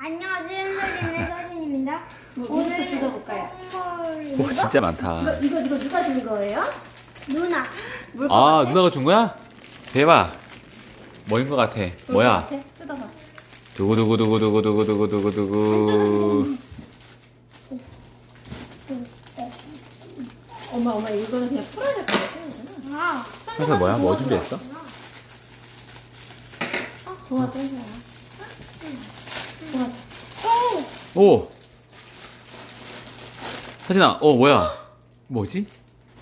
안녕하세요, 서진의 서진입니다. 뭐, 뭐부터 뜯어볼까요? 선물 와 진짜 많다. 이거, 이거, 이거 누가 준 거예요? 누나. 아 같아? 누나가 준 거야? 대박. 뭐인 것 같아? 뭐야? 같아? 뜯어봐. 두구두구두구두구두구두구두구. 엄마, 엄마, 이거는 그냥 풀어야 될것 같아. 아, 현서 뭐야? 뭐 준비했어? 어, 도와줘, 현서야. 도와줘. 오, 오. 사진아, 어 뭐야? 뭐지?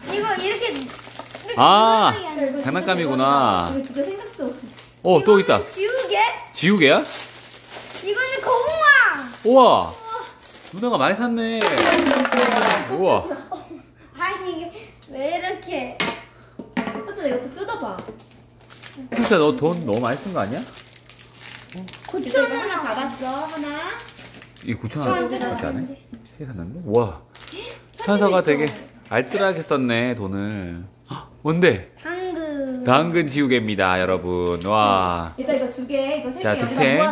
이거 이렇게. 이렇게 아, 이거 장난감이구나. 이거 진짜 생각도. 어또 있다. 지우개? 지우개야? 이거는 거북망. 우와. 누나가 많이 샀네. 우와. 아니 이게 왜 이렇게? 현서야, 이것도 뜯어봐. 진짜 너 돈 너무 많이 쓴 거 아니야? 그래서 이거 하나 받았어, 하나. 이 9천 저한테 원밖에 안 해? 세개 샀는데? 우와. 현서가 되게 알뜰하게 썼네 돈을. 헉, 뭔데? 당근. 당근 지우개입니다, 여러분. 와. 일단 이거 두 개, 이거 세 개 자, 득템.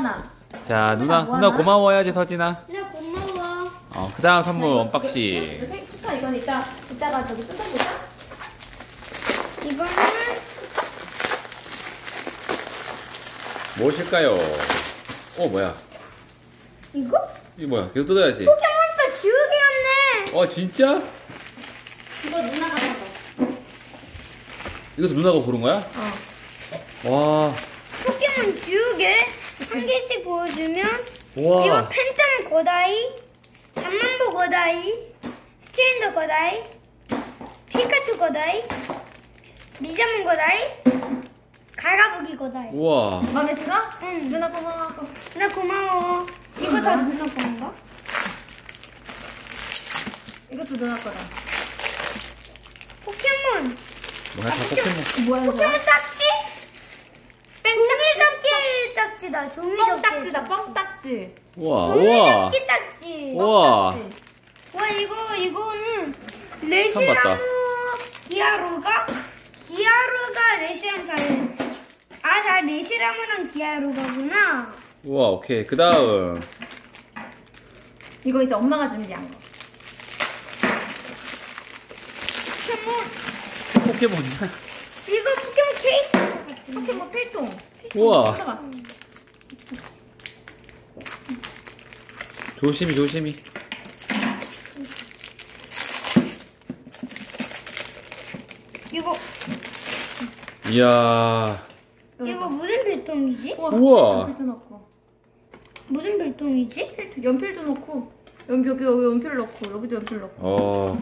자, 누나? 누나 고마워야지, 서진아. 나 고마워. 어, 그 다음 선물 이거 unboxing. 생일 축하 이건 이따 이따가 저기 뜯어보자. 이거는 무엇일까요? 어, 뭐야? 이거? 이 뭐야? 계속 뜯어야지. 포켓몬스터 지우개였네. 어, 진짜? 이거 누나가 받아. 이것도 누나가 고른 거야? 어. 와. 포켓몬 지우개 한 개씩 보여주면 와. 이거 팬텀 고다이, 잠만보 거다이, 스트린더 거다이, 피카츄 거다이, 리자몽 거다이, 갈가부기 거다이. 우와. 마음에 들어? 응. 누나 고마워. 나 고마워. 이거 다 누나 건가? 이것도 누나 거다. 포켓몬. 뭐야, 다 포켓몬. 뭐야 이거? 포켓몬 딱지? 종이 접기 딱지다. 종이 접기. 뻥딱지다 뻥딱지. 우와, 종이 우와. 접기 딱지. 우와. 와 이거 이거는 봤다. 레시라무 디아루가 디아루가 레시랑 다른 아다 레시라무랑 디아루가구나 우와, 오케이. 그 다음. 이거 이제 엄마가 준비한 거. 포켓몬 포켓몬이야? 이거 포켓몬 케이스 같은데. 포켓몬 필통. 우와. 조심히, 조심히. 이거 이야. 필통이지? 우와. 우와. 연필도 넣고. 무슨 필통이지? 필통, 연필도 넣고. 연 여기 여기 연필 넣고 여기도 연필 넣고. 어.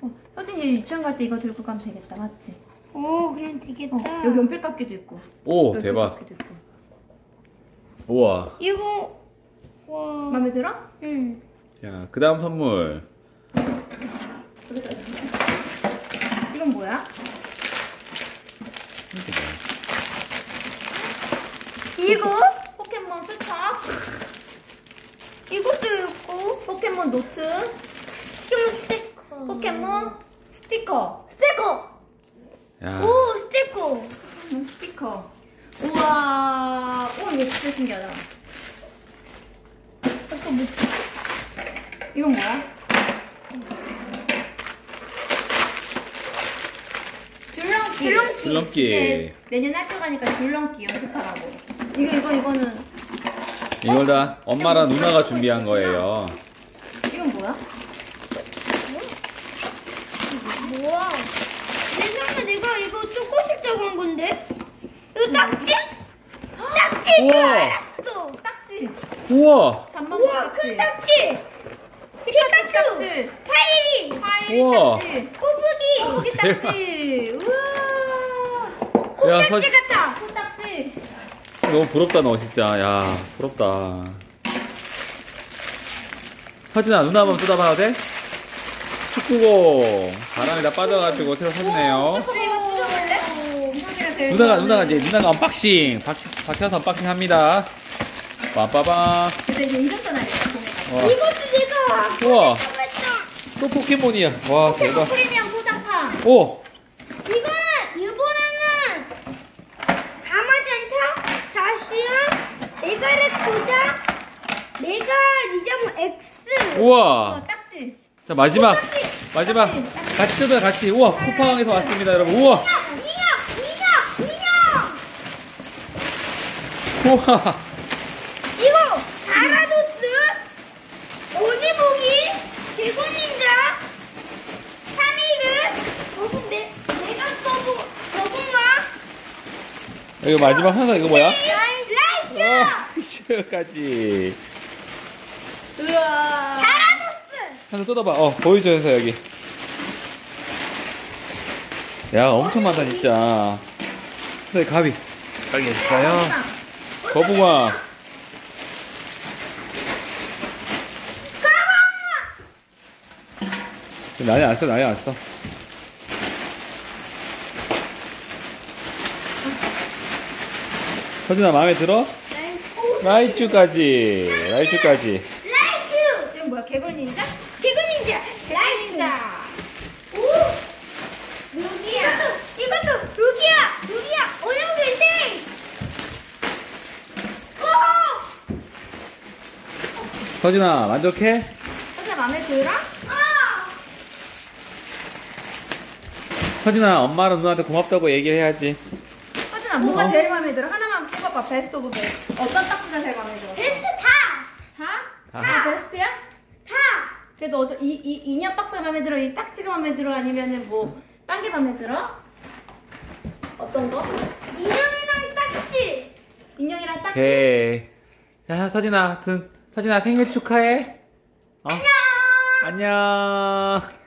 어, 서진이 유치원 갈 때 이거 들고 가면 되겠다, 맞지? 오 그럼 되겠다 어, 여기 연필 깎기도 있고. 오, 대박. 있고. 우와. 이거 와 마음에 들어? 응. 자, 그 다음 선물. 이건 뭐야? 이거 포켓몬 수첩, 이것도 있고 포켓몬 노트, 포켓몬 스티커 포켓몬 스티커. 스티커 야. 오 스티커 포켓몬 스티커. 우와, 오 이거 진짜 신기하다. 아까 뭐 이건 뭐야? 줄넘기. 줄넘기. 줄넘기. 이제 내년 학교 가니까 줄넘기 연습하라고. 이거 이거 이거는 이걸 다 엄마랑 누나가 준비한 거예요. 이건 뭐야? 뭐야? 내가 내가 이거 쪼고 싶다고 한 건데? 이거 딱지? 딱지인 줄 우와. 알았어. 딱지. 우와. 잠만 우와 딱지. 큰 딱지. 피카츄. 딱지. 파이리. 파이리 우와. 딱지. 꼬부기. 꼬부기 딱지. 우와. 야, 딱지 서, 같다. 너무 부럽다, 너 진짜. 야, 부럽다. 서진아, 누나 한번 뜯어봐도 돼? 축구공. 바람에 다 빠져가지고 새로 샀네요. 제일 누나가, 누나가 이제, 누나가 unboxing. 박, 박혀서 unboxing 합니다. 빠빠밤. 이제. 이것도 내가. 우와. 했다. 또 포켓몬이야. 와, 대박. 프리미엄 소장판. 오! 이거는 이번에는 자마젠타, 자시안, 메가레쿠쟈, 내가 리자몽 X. 우와. 어, 딱지. 자 마지막 마지막 같이 뜯어요 같이. 우와 쿠팡에서 왔습니다 여러분. 우와. 인형, 인형, 인형. 우와. 이거 다라도스, 오지보기, 대군닌자, 사미르, 거북 내 내가 거북 거북마, 여기 마지막 현서 이거 뭐야? 라이트, 어, 슈까지. 우와. 다라도스. 현서 뜯어봐. 어 보여줘 현서 여기. 야 엄청 많다 진짜. 네 가위. 가위 있어요. 거북아. 지금 난리 났어 난리 났어. 서진아 마음에 들어? 라이츄까지 라이츄까지 뭐야? 개굴 닌자? 대군닌자, 라이트. 오, 루기야. 이것도 루기야, 루기야. 오정先生. 오, 서진아 만족해? 서진아 마음에 들어? 아. 서진아 엄마랑 누나한테 고맙다고 얘기를 해야지 서진아 뭐가 제일 마음에 들어? 하나만 뽑아봐. best of best. 어떤 딱지가 제일 마음에 들어? 베스트 다, 다? 다. 다 베스트야? 다. 그래도 어떤 이, 이 인형 박스가 마음에 들어? 이 딱지가 마음에 들어? 아니면은 뭐 딴 게 마음에 들어? 어떤 거? 인형이랑 딱지. 인형이랑 딱지? 오케이 자 서진아 든 서진아 생일 축하해 어? 안녕 안녕